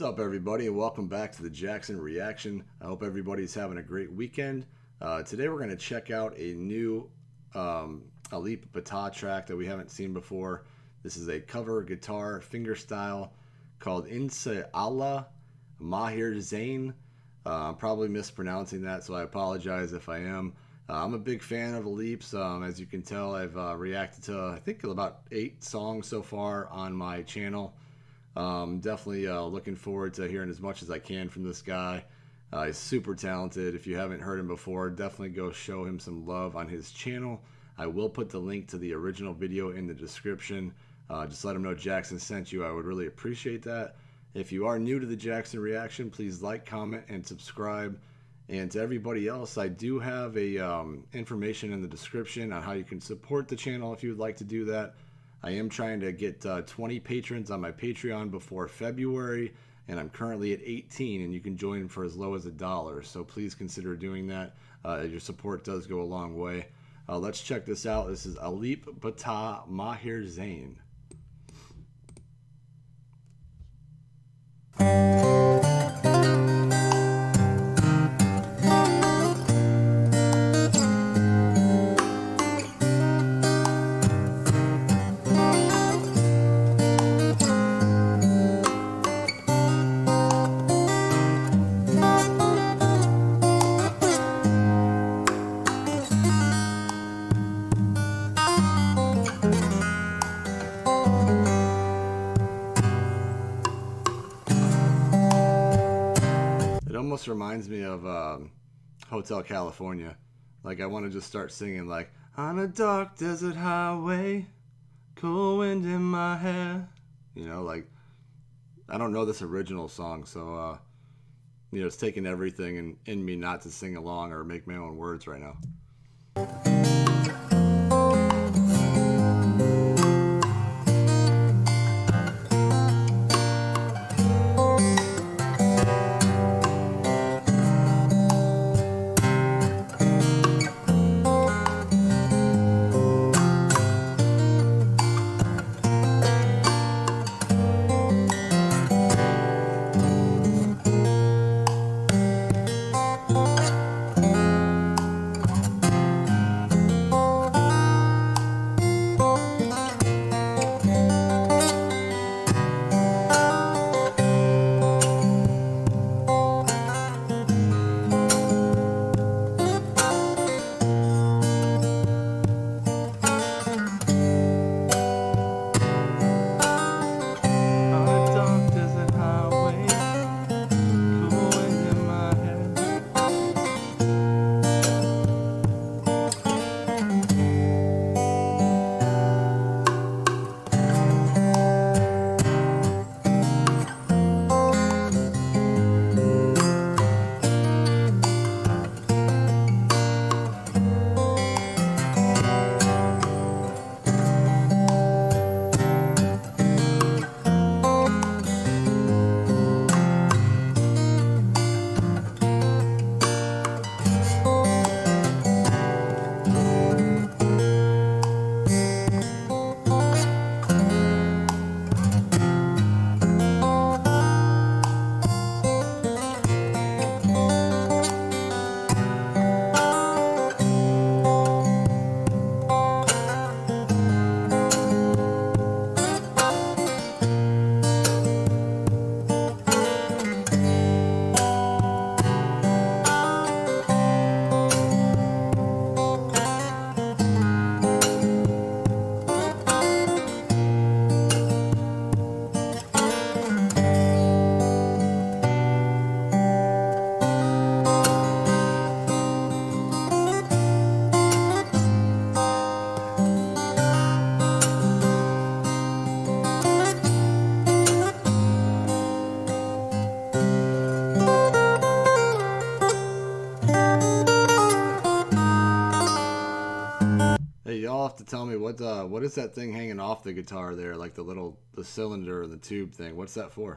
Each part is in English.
everybody, and welcome back to the Jackson Reaction. I hope everybody's having a great weekend. Uh, today, we're going to check out a new um, Alip Ba Ta track that we haven't seen before. This is a cover guitar fingerstyle called Insa Allah Maher Zain. Uh, I'm probably mispronouncing that, so I apologize if I am. Uh, I'm a big fan of Alip's. Um, as you can tell, I've uh, reacted to, I think, about eight songs so far on my channel. Um, definitely uh, looking forward to hearing as much as I can from this guy. Uh, he's super talented. If you haven't heard him before, definitely go show him some love on his channel. I will put the link to the original video in the description. Uh, just let him know Jackson sent you. I would really appreciate that. If you are new to the Jackson Reaction, please like, comment, and subscribe. And to everybody else, I do have a um, information in the description on how you can support the channel if you would like to do that. I am trying to get uh, 20 patrons on my Patreon before February, and I'm currently at 18, and you can join for as low as a dollar. So please consider doing that. Uh, your support does go a long way. Uh, let's check this out. This is Alip Ba Ta Maher Zain. Almost reminds me of um, Hotel California. Like I want to just start singing like on a dark desert highway, cool wind in my hair. You know, like I don't know this original song, so uh, you know it's taking everything in, in me not to sing along or make my own words right now. To tell me what uh, what is that thing hanging off the guitar there, like the little the cylinder the tube thing. What's that for?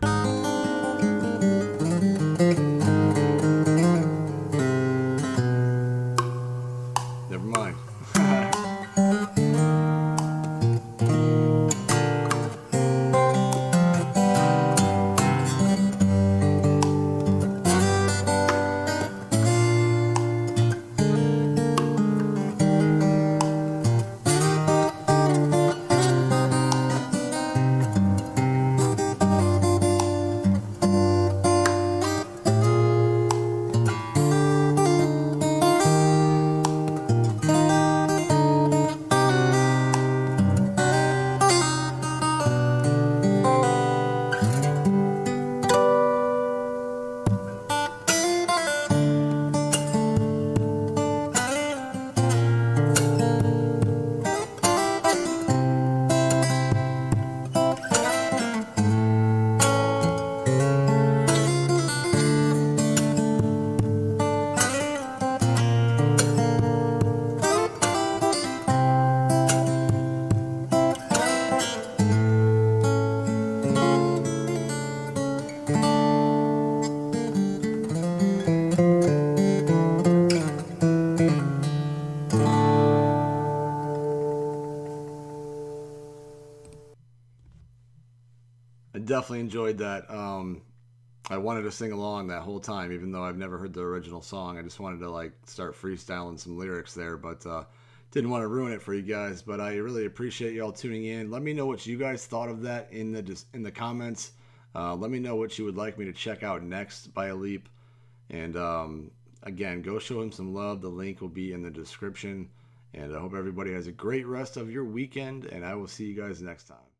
Definitely enjoyed that. Um, I wanted to sing along that whole time, even though I've never heard the original song. I just wanted to like start freestyling some lyrics there, but uh, didn't want to ruin it for you guys. But I really appreciate y'all tuning in. Let me know what you guys thought of that in the in the comments. Uh, let me know what you would like me to check out next by Alip. And um, again, go show him some love. The link will be in the description. And I hope everybody has a great rest of your weekend. And I will see you guys next time.